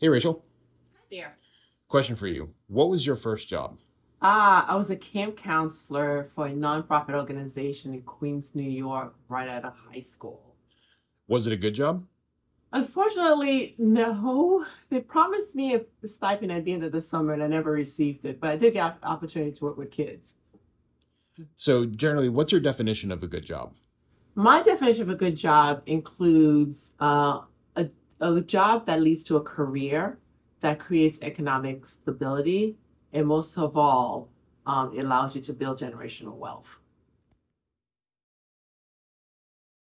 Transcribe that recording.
Hey, Rachel. Hi there. Question for you. What was your first job? Ah, I was a camp counselor for a nonprofit organization in Queens, New York, right out of high school. Was it a good job? Unfortunately, no. They promised me a stipend at the end of the summer and I never received it, but I did get the opportunity to work with kids. So, generally, what's your definition of a good job? My definition of a good job includes uh, a job that leads to a career that creates economic stability, and most of all, um, it allows you to build generational wealth.